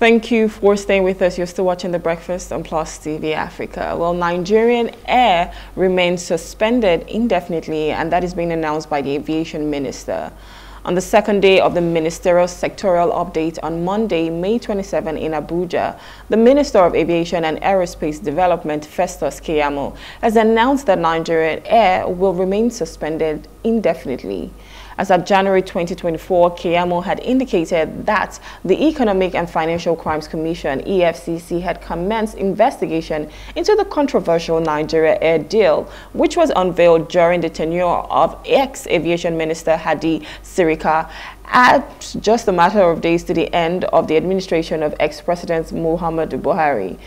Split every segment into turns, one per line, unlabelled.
Thank you for staying with us. You're still watching The Breakfast on Plus TV Africa. Well, Nigerian Air remains suspended indefinitely, and that is being announced by the Aviation Minister. On the second day of the ministerial sectorial update on Monday, May 27 in Abuja, the Minister of Aviation and Aerospace Development, Festus Keyamo, has announced that Nigerian Air will remain suspended indefinitely. As of January 2024, Keyamo had indicated that the Economic and Financial Crimes Commission, EFCC, had commenced investigation into the controversial Nigeria Air deal, which was unveiled during the tenure of ex-aviation minister Hadi Sirika at just a matter of days to the end of the administration of ex-president Muhammadu Buhari.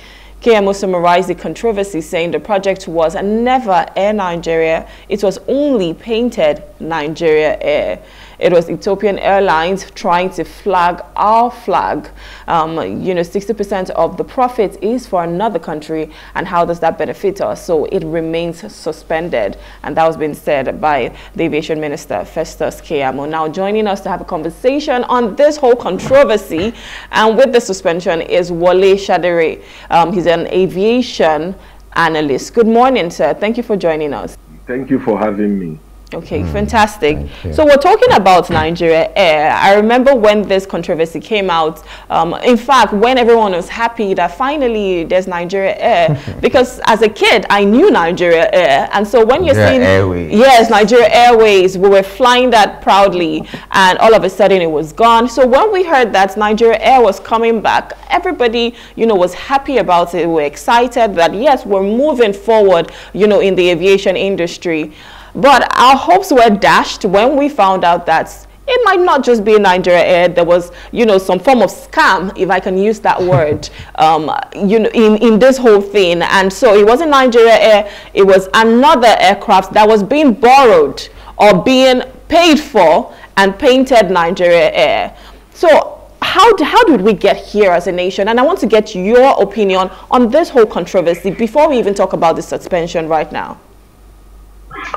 Keyamo summarized the controversy, saying the project was never Air Nigeria, it was only painted Nigeria Air. It was Ethiopian Airlines trying to flag our flag. Um, you know, 60% of the profit is for another country, and how does that benefit us? So it remains suspended, and that was being said by the Aviation Minister, Festus Keyamo. Now, joining us to have a conversation on this whole controversy and with the suspension is Wole Shadare. Um, he's an aviation analyst. Good morning, sir. Thank you for joining us.
Thank you for having me.
Okay, mm, fantastic. So we're talking about Nigeria Air. I remember when this controversy came out. Um, in fact, when everyone was happy that finally there's Nigeria Air, because as a kid I knew Nigeria Air, and so when you're
seeing Airways.
yes Nigeria Airways, we were flying that proudly, and all of a sudden it was gone. So when we heard that Nigeria Air was coming back, everybody you know was happy about it. We were excited that yes we're moving forward you know in the aviation industry. But our hopes were dashed when we found out that it might not just be Nigeria Air. There was, you know, some form of scam, if I can use that word, um, you know, in, in this whole thing. And so it wasn't Nigeria Air. It was another aircraft that was being borrowed or being paid for and painted Nigeria Air. So how, how did we get here as a nation? And I want to get your opinion on this whole controversy before we even talk about the suspension right now.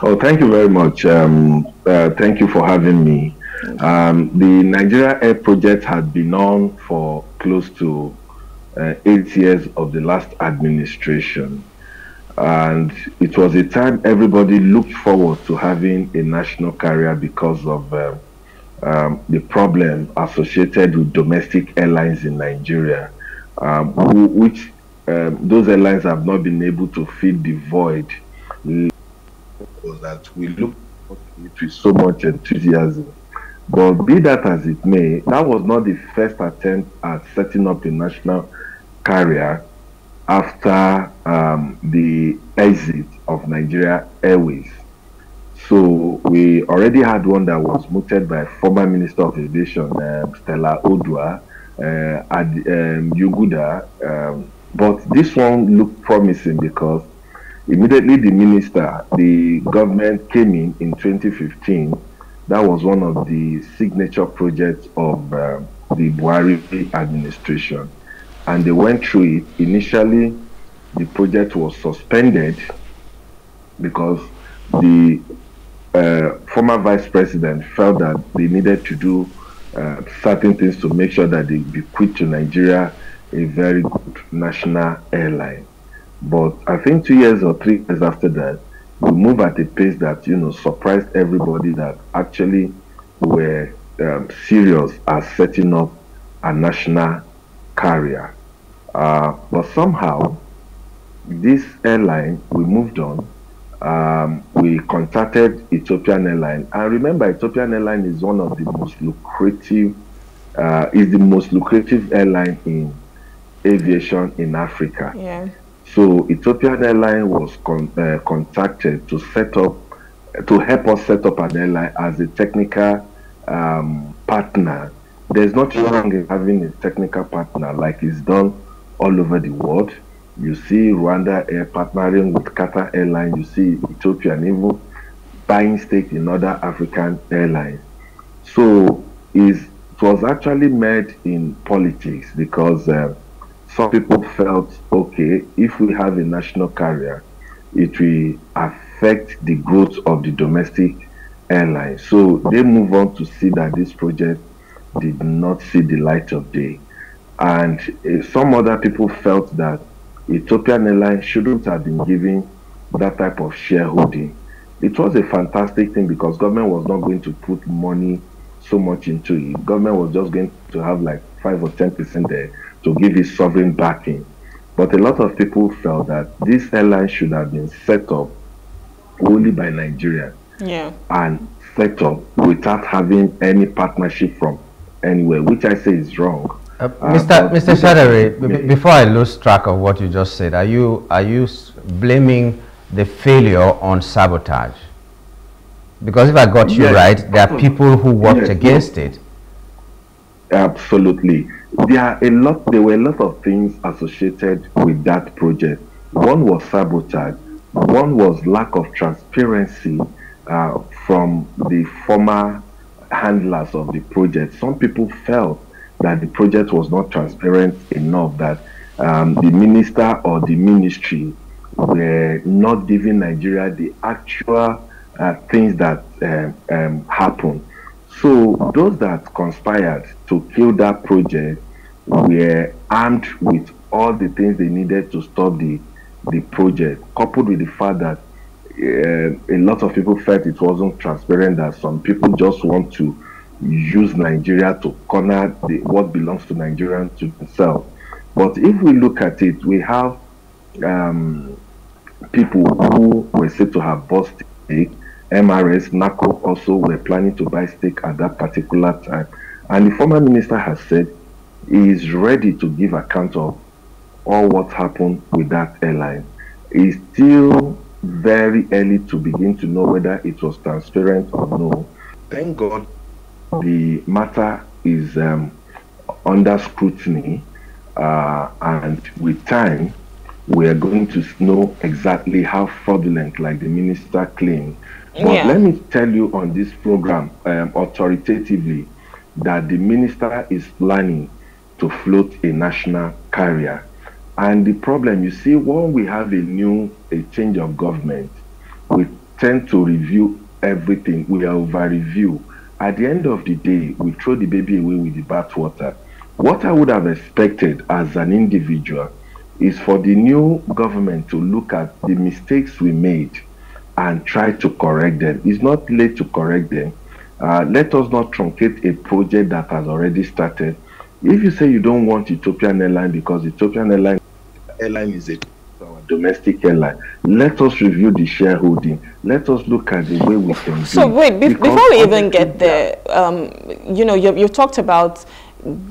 Oh, thank you very much. Um, uh, thank you for having me. Um, the Nigeria Air Project had been on for close to uh, eight years of the last administration. And it was a time everybody looked forward to having a national carrier because of uh, um, the problem associated with domestic airlines in Nigeria, um, which um, those airlines have not been able to fill the void that we looked at with so much enthusiasm. But be that as it may, that was not the first attempt at setting up a national carrier after um, the exit of Nigeria Airways. So we already had one that was mooted by former Minister of Aviation, uh, Stella Oduah, uh, at um, Yuguda. Um, but this one looked promising because Immediately, the minister, the government came in in 2015. That was one of the signature projects of uh, the Buhari administration. And they went through it. Initially, the project was suspended because the uh, former vice president felt that they needed to do uh, certain things to make sure that they bequeath to Nigeria a very good national airline. But I think two years or three years after that, we move at a pace that you know surprised everybody that actually were um, serious as setting up a national carrier. Uh, but somehow, this airline we moved on. Um, we contacted Ethiopian Airline, and remember, Ethiopian Airline is one of the most lucrative, uh, is the most lucrative airline in aviation in Africa.
Yeah.
So Ethiopian Airline was con uh, contacted to set up, to help us set up an airline as a technical um, partner. There's nothing wrong in having a technical partner like it's done all over the world. You see Rwanda Air partnering with Qatar Airlines. You see Ethiopian even buying stake in other African airlines. So is it was actually made in politics because uh, some people felt, okay, if we have a national carrier, it will affect the growth of the domestic airline. So they move on to see that this project did not see the light of day. and uh, some other people felt that Ethiopian Airlines shouldn't have been given that type of shareholding. It was a fantastic thing because government was not going to put money so much into it. Government was just going to have like five or ten percent there to give his sovereign backing. But a lot of people felt that this airline should have been set up only by Nigeria.
Yeah.
And set up without having any partnership from anywhere, which I say is wrong.
Uh, Mr. Mr. Shadare, before I lose track of what you just said, are you are you blaming the failure on sabotage? Because if I got you right, there are people who worked yes. against it.
Absolutely. There are a lot there were a lot of things associated with that project. One was sabotage, one was lack of transparency uh, from the former handlers of the project. Some people felt that the project was not transparent enough, that um, the minister or the ministry were not giving Nigeria the actual uh, things that um, um, happened. So those that conspired to kill that project were armed with all the things they needed to stop the the project, coupled with the fact that uh, a lot of people felt it wasn't transparent, that some people just want to use Nigeria to corner the, what belongs to Nigerians to themselves. But if we look at it, we have um, people who were said to have bought stake. MRS, NACO also were planning to buy stake at that particular time. And the former minister has said he is ready to give account of all what happened with that airline. It's still very early to begin to know whether it was transparent or no. Thank God the matter is um, under scrutiny, uh, and with time, we are going to know exactly how fraudulent, like the minister claimed. But yeah. let me tell you on this program, um, authoritatively, that the minister is planning to float a national carrier. And the problem, you see, when we have a new, a change of government, we tend to review everything. We are over review at the end of the day, we throw the baby away with the bathwater. What I would have expected as an individual is for the new government to look at the mistakes we made and try to correct them. It's not late to correct them. Uh, let us not truncate a project that has already started. If you say you don't want Ethiopian Airline because Ethiopian Airline airline is a domestic airline. Let us review the shareholding. Let us look at the way we can.
So wait, be before we even get there, um, you know, you you talked about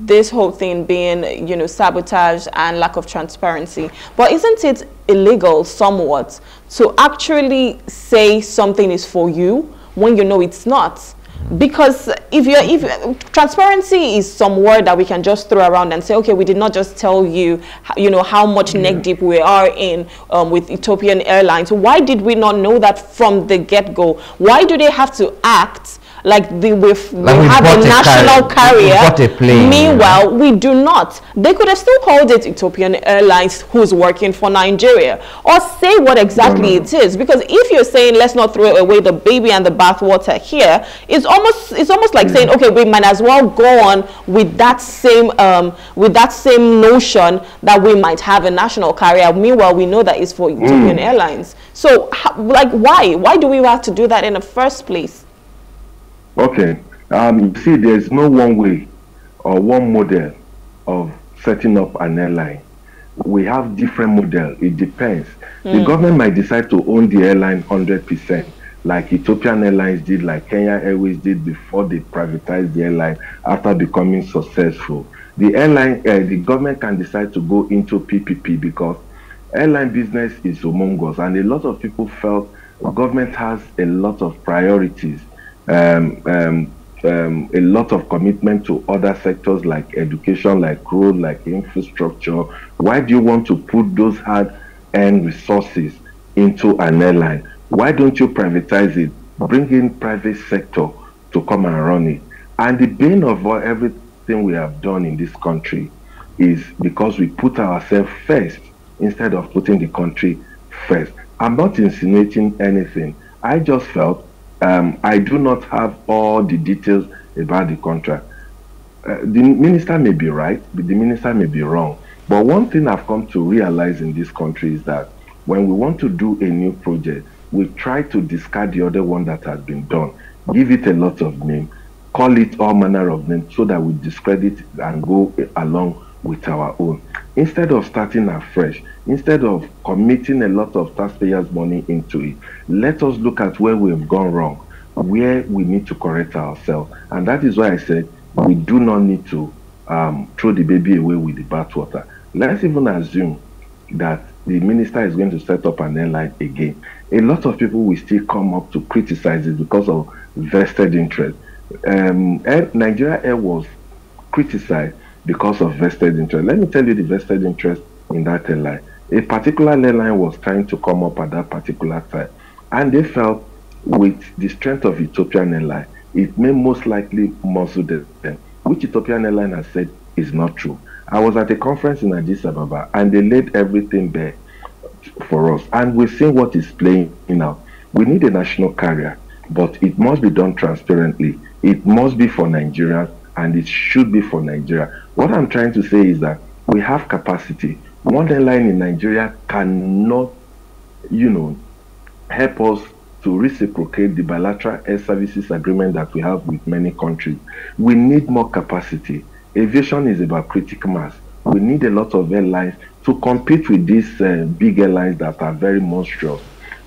this whole thing being, you know, sabotage and lack of transparency. But isn't it illegal somewhat to actually say something is for you when you know it's not? because if you're if transparency is some word that we can just throw around and say okay we did not just tell you you know how much neck deep we are in um, with ethiopian airlines why did we not know that from the get-go why do they have to act like the, we've, like we have a national carrier.
Plane,
Meanwhile, we do not. They could have still called it Ethiopian Airlines who's working for Nigeria or say what exactly mm. it is. Because if you're saying let's not throw away the baby and the bathwater here, it's almost it's almost like mm. saying okay, we might as well go on with that same um, with that same notion that we might have a national carrier. Meanwhile, we know that it's for Ethiopian mm. Airlines. So, like, why? Why do we have to do that in the first place?
Okay. Um, you see, there's no one way or one model of setting up an airline. We have different model. It depends. Mm. The government might decide to own the airline 100%, like Ethiopian Airlines did, like Kenya Airways did before they privatized the airline after becoming successful. The airline, uh, the government can decide to go into PPP because airline business is humongous, and a lot of people felt the government has a lot of priorities um, um, um, a lot of commitment to other sectors like education, like road, like infrastructure. Why do you want to put those hard-earned resources into an airline? Why don't you privatize it? Bring in private sector to come and run it. And the bane of everything we have done in this country is because we put ourselves first instead of putting the country first. I'm not insinuating anything. I just felt um, I do not have all the details about the contract. uh, the minister may be right, but the minister may be wrong. But one thing I've come to realize in this country is that when we want to do a new project, we try to discard the other one that has been done, give it a lot of name, call it all manner of names so that we discredit and go along with our own. Instead of starting afresh, instead of committing a lot of taxpayers' money into it, let us look at where we've gone wrong, where we need to correct ourselves. And that is why I said we do not need to um, throw the baby away with the bathwater. Let's even assume that the minister is going to set up an airline again. A lot of people will still come up to criticize it because of vested interest. Um, Nigeria Air was criticized because of vested interest. Let me tell you the vested interest in that airline. A particular airline was trying to come up at that particular time, and they felt with the strength of Ethiopian airline, it may most likely muzzle them, which Ethiopian airline has said is not true. I was at a conference in Addis Ababa, and they laid everything bare for us, and we're seeing what is playing now. We need a national carrier, but it must be done transparently. It must be for Nigerians, and it should be for Nigeria. What I'm trying to say is that we have capacity. One airline in Nigeria cannot, you know, help us to reciprocate the bilateral air services agreement that we have with many countries. We need more capacity. Aviation is about critical mass. We need a lot of airlines to compete with these uh, big airlines that are very monstrous.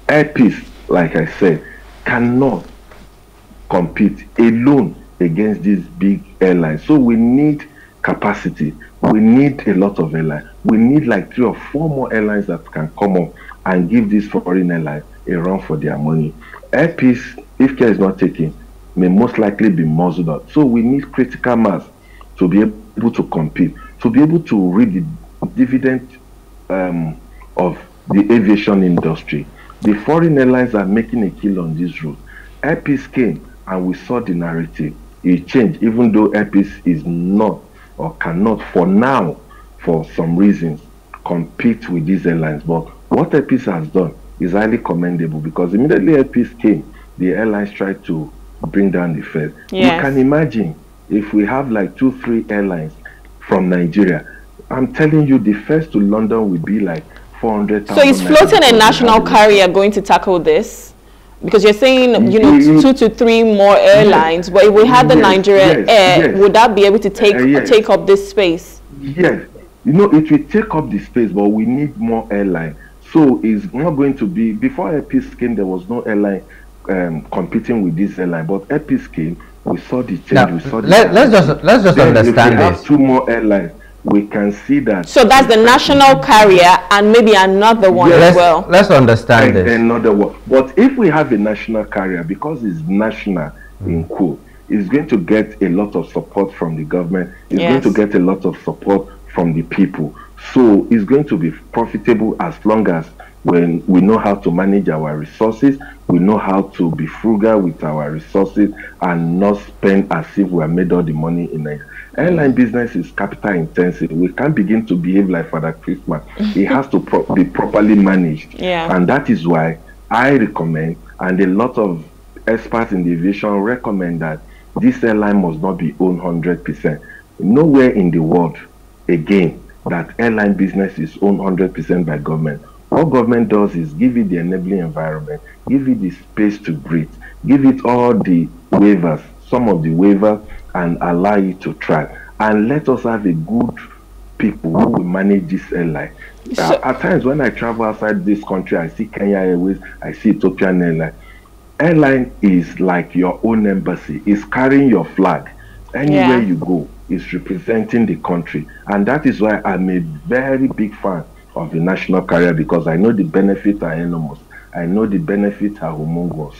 Air Peace, like I said, cannot compete alone against these big airlines. So we need capacity. We need a lot of airlines. We need like three or four more airlines that can come up and give these foreign airlines a run for their money. Air Peace, if care is not taken, may most likely be muzzled out. So we need critical mass to be able to compete, to be able to read the dividend um, of the aviation industry. The foreign airlines are making a kill on this route. Air Peace came and we saw the narrative. It changed, even though Air Peace is not or cannot, for now, for some reasons, compete with these airlines. But what Air Peace has done is highly commendable because immediately Air Peace came, the airlines tried to bring down the fares.
Yes.
You can imagine if we have like two, three airlines from Nigeria. I'm telling you, the first to London will be like 400,000.
So is floating a national carrier going to tackle this? Because you're saying, you know, two to three more airlines, but if we had the
Yes,
Nigerian
yes,
Air,
yes.
would that be able to take
Uh, yes.
take up this space?
Yes, you know, it will take up the space, but we need more airline. So it's not going to be before Air Peace came, there was no airline um, competing with this airline. But Air Peace came, we saw the change.
Now,
we saw the
let, let's just let's just
Then
understand
if we have
this.
two more airlines, we can see that.
So that's the national carrier and maybe another one
Yes.
as
Let's,
well.
let's understand
and
this.
another one. But if we have a national carrier, because it's national in mm. quote, it's going to get a lot of support from the government. It's
Yes.
going to get a lot of support from the people. So it's going to be profitable as long as when we know how to manage our resources, we know how to be frugal with our resources and not spend as if we have made all the money in it. Airline business is capital intensive. We can't begin to behave like Father Christmas. it has to pro- be properly managed.
Yeah.
And that is why I recommend, and a lot of experts in the aviation recommend that this airline must not be owned 100%. Nowhere in the world, again, that airline business is owned 100% by government. What government does is give it the enabling environment, give it the space to breathe, give it all the waivers, some of the waivers, and allow it to try. And let us have a good people who will manage this airline.
So-
Uh, at times when I travel outside this country, I see Kenya Airways, I see Ethiopian Airline. Airline is like your own embassy. It's carrying your flag. Anywhere
Yeah.
you go, it's representing the country. And that is why I'm a very big fan of the national carrier because I know the benefits are enormous. I know the benefits are humongous.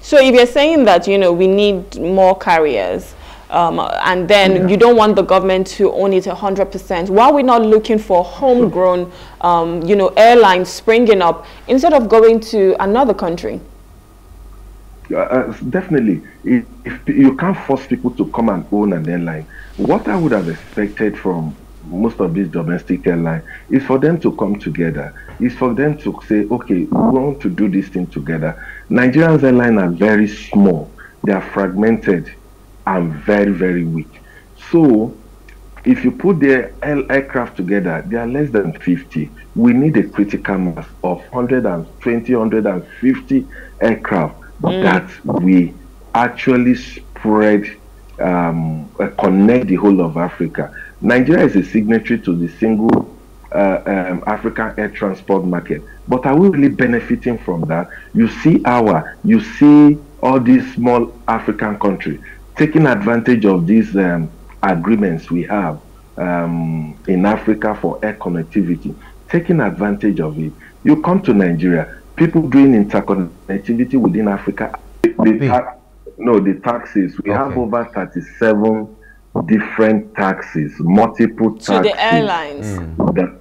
So if you're saying that, you know, we need more carriers, um, and then
Yeah.
you don't want the government to own it 100%, why are we not looking for homegrown, um, you know, airlines springing up instead of going to another country?
Uh, uh, definitely, if, if you can't force people to come and own an airline, what I would have expected from most of these domestic airlines is for them to come together. Is for them to say, okay, we want to do this thing together. Nigerians airlines are very small. They are fragmented and very, very weak. So if you put the aircraft together, they are less than 50. We need a critical mass of 120, 150 aircraft mm. that we actually spread, um, uh, connect the whole of Africa. Nigeria is a signatory to the single uh, um, African air transport market. But are we really benefiting from that? You see our, you see all these small African countries taking advantage of these um, agreements we have um, in Africa for air connectivity, taking advantage of it. You come to Nigeria, people doing interconnectivity within Africa, the no, the taxes. We okay. have over 37 different taxes, multiple taxes.
To the airlines.
Mm. The,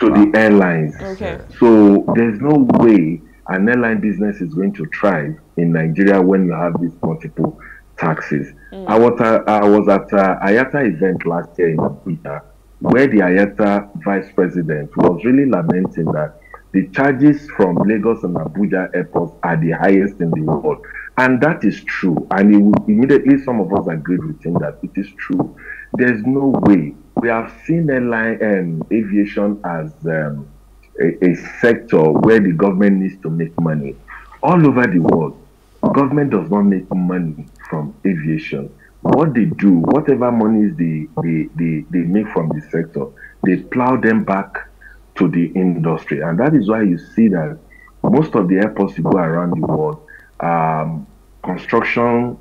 to wow. the airlines.
Okay.
So there's no way an airline business is going to thrive in Nigeria when you have these multiple taxes. Mm. I was uh, I was at uh, IATA event last year in Abuja, where the IATA vice president was really lamenting that the charges from Lagos and Abuja airports are the highest in the world, and that is true. And immediately some of us agreed with him that it is true. There's no way we have seen airline um, aviation as um, a, a sector where the government needs to make money all over the world government does not make money from aviation. What they do, whatever monies they, they, they, they make from the sector, they plow them back to the industry. And that is why you see that most of the airports you go around the world, um, construction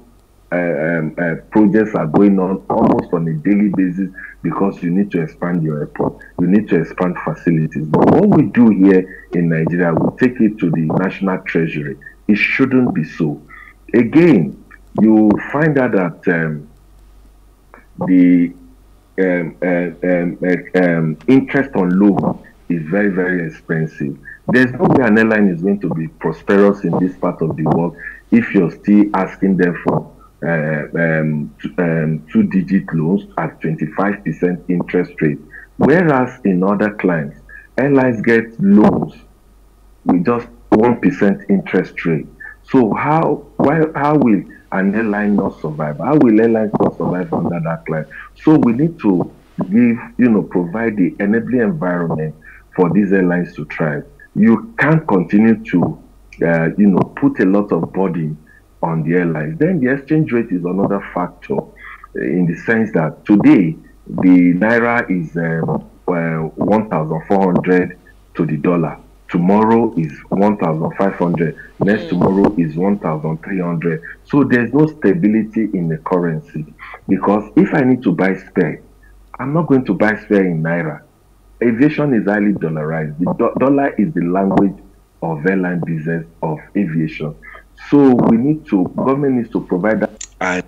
uh, um, uh, projects are going on almost on a daily basis because you need to expand your airport, you need to expand facilities. But what we do here in Nigeria, we take it to the national treasury. It shouldn't be so. Again, you find out that um, the um, uh, um, uh, um, interest on loan is very, very expensive. There's no way an airline is going to be prosperous in this part of the world if you're still asking them for uh, um, um, two digit loans at 25% interest rate. Whereas in other clients, airlines get loans with just 1% interest rate. So how why how will an airline not survive? How will airlines not survive under that climate? So we need to give, you know, provide the enabling environment for these airlines to thrive. You can't continue to, uh, you know, put a lot of burden on the airlines. Then the exchange rate is another factor, in the sense that today the naira is um, uh, 1,400 to the dollar. Tomorrow is 1500 next mm. tomorrow is 1300 so there's no stability in the currency. Because if i need to buy spare i'm not going to buy spare in naira aviation is highly dollarized the do dollar is the language of airline business of aviation so we need to government needs to provide that and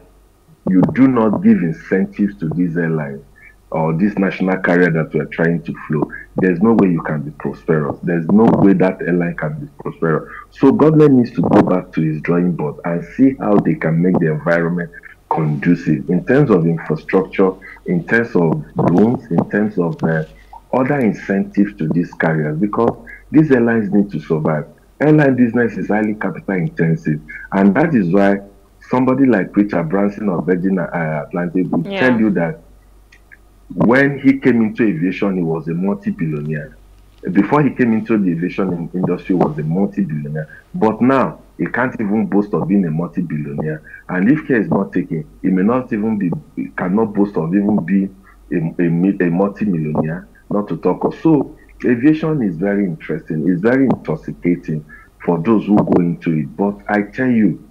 you do not give incentives to these airlines or this national carrier that we're trying to flow, there's no way you can be prosperous. There's no way that airline can be prosperous. So government needs to go back to its drawing board and see how they can make the environment conducive in terms of infrastructure, in terms of loans, in terms of uh, other incentives to these carriers because these airlines need to survive. Airline business is highly capital intensive, and that is why somebody like Richard Branson of Virgin uh, Atlantic will yeah. tell you that when he came into aviation, he was a multi-billionaire. Before he came into the aviation industry, he was a multi-billionaire. But now, he can't even boast of being a multi-billionaire. And if care is not taken, he may not even be, he cannot boast of even being a, a, a multi-millionaire, not to talk of. So, aviation is very interesting. It's very intoxicating for those who go into it. But I tell you,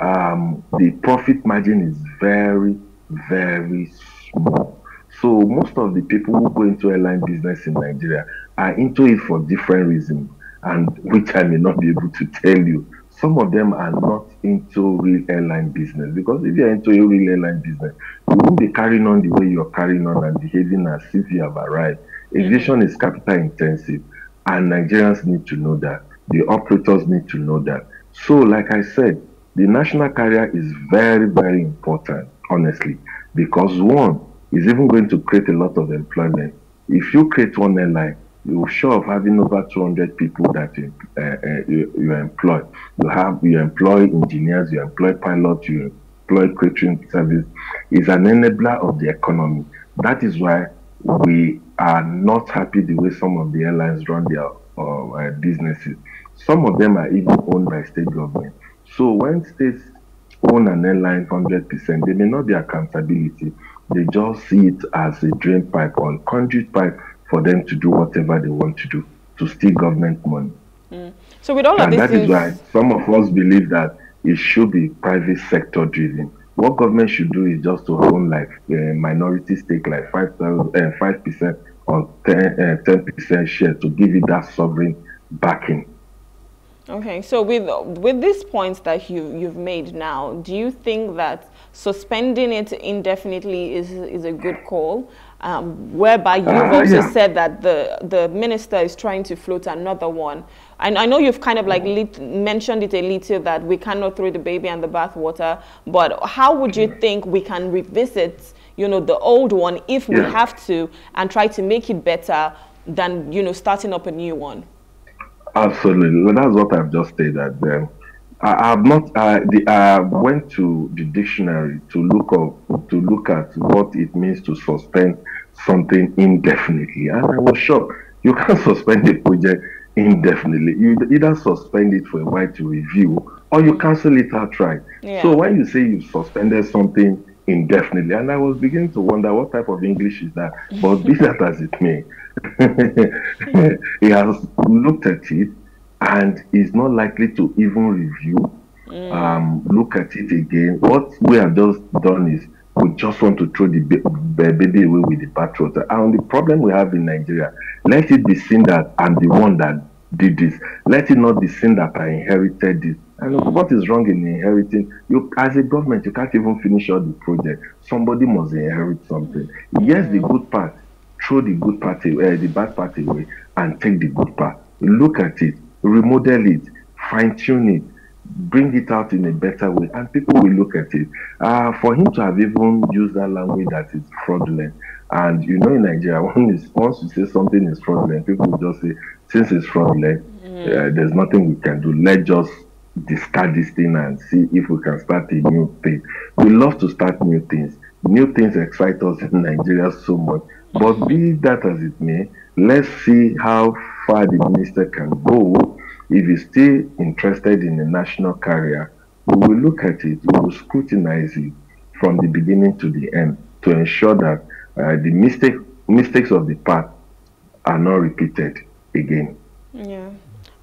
um, the profit margin is very, very small. So most of the people who go into airline business in Nigeria are into it for different reasons, and which I may not be able to tell you. Some of them are not into real airline business because if you're into a real airline business, you won't be carrying on the way you're carrying on and behaving as if you have arrived. Aviation is capital intensive, and Nigerians need to know that. The operators need to know that. So, like I said, the national carrier is very, very important, honestly, because one, is even going to create a lot of employment. If you create one airline, you're sure of having over 200 people that you, uh, uh, you, you, employ. You have you employ engineers, you employ pilots, you employ catering service is an enabler of the economy. That is why we are not happy the way some of the airlines run their uh, uh businesses. Some of them are even owned by state government. So when states own an airline 100%, they may not be accountability. They just see it as a drain pipe or conduit pipe for them to do whatever they want to do to steal government money.
Mm. So with all
and
of
this, that is why some of us believe that it should be private sector driven. What government should do is just to own like a minority stake, like five uh, five percent or 10 uh, percent share to give it that sovereign backing.
Okay, so with with these points that you you've made now, do you think that suspending it indefinitely is is a good call? Um, whereby you've uh, also yeah. said that the the minister is trying to float another one. And I know you've kind of like lit, mentioned it a little that we cannot throw the baby and the bathwater, but how would you think we can revisit, you know, the old one if we have to and try to make it better than, you know, starting up a new one?
Absolutely. Well, that's what I've just stated. Um, I have not. Uh, the, I went to the dictionary to look up to look at what it means to suspend something indefinitely, and I was shocked. You can't suspend a project indefinitely. You either suspend it for a while to review, or you cancel it outright. Yeah. So when you say you suspended something indefinitely, and I was beginning to wonder what type of English is that. But be that as it may, he has looked at it and is not likely to even review, mm. um, look at it again. What we have just done is we just want to throw the baby away with the bathwater. And the problem we have in Nigeria, let it be seen that I'm the one that did this. Let it not be seen that I inherited this. And what is wrong in inheriting? You, as a government, you can't even finish all the project. Somebody must inherit something. Yes, the good part throw the good part away, uh, the bad part away, and take the good part. Look at it, remodel it, fine tune it, bring it out in a better way, and people will look at it. Uh, for him to have even used that language that is fraudulent, and you know, in Nigeria, once you say something is fraudulent, people will just say, since it's fraudulent, mm. uh, there's nothing we can do. Let's just discard this thing and see if we can start a new thing. We love to start new things. New things excite us in Nigeria so much. But be that as it may, let's see how far the minister can go. If he's still interested in a national carrier, we will look at it, we will scrutinize it from the beginning to the end to ensure that uh, the mistake, mistakes of the past are not repeated again.
Yeah.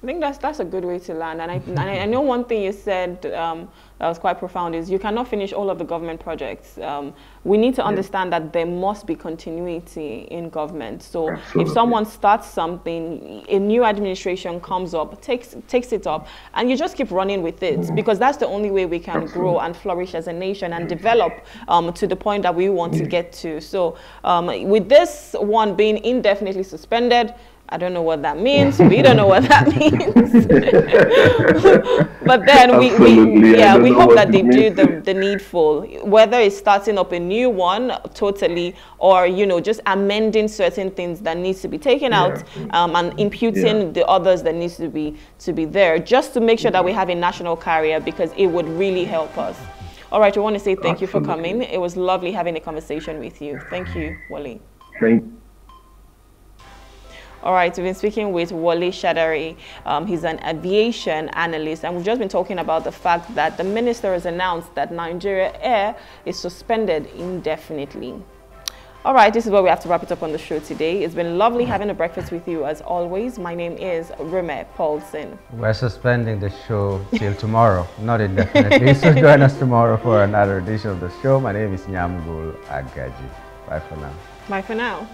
I think that's that's a good way to land. And I, and I know one thing you said um, that was quite profound is you cannot finish all of the government projects. Um, we need to yeah. understand that there must be continuity in government. So Absolutely. if someone starts something, a new administration comes up, takes takes it up, and you just keep running with it because that's the only way we can Absolutely. grow and flourish as a nation and develop um, to the point that we want to get to. So um, with this one being indefinitely suspended, I don't know what that means. we don't know what that means. but then we, we yeah, we hope that they do the, the needful, whether it's starting up a new one totally or, you know, just amending certain things that needs to be taken yeah. out um, and imputing yeah. the others that needs to be, to be there just to make sure that we have a national carrier because it would really help us. All right, I want to say thank Absolutely. you for coming. It was lovely having a conversation with you. Thank you, Wally.
Thank
all right, we've been speaking with Wale Shadare. Um, he's an aviation analyst, and we've just been talking about the fact that the minister has announced that Nigeria Air is suspended indefinitely. All right, this is where we have to wrap it up on the show today. It's been lovely having a breakfast with you as always. My name is Reme Paulson.
We're suspending the show till tomorrow, not indefinitely. so join us tomorrow for another edition of the show. My name is Nyamgul Agaji. Bye for now.
Bye for now.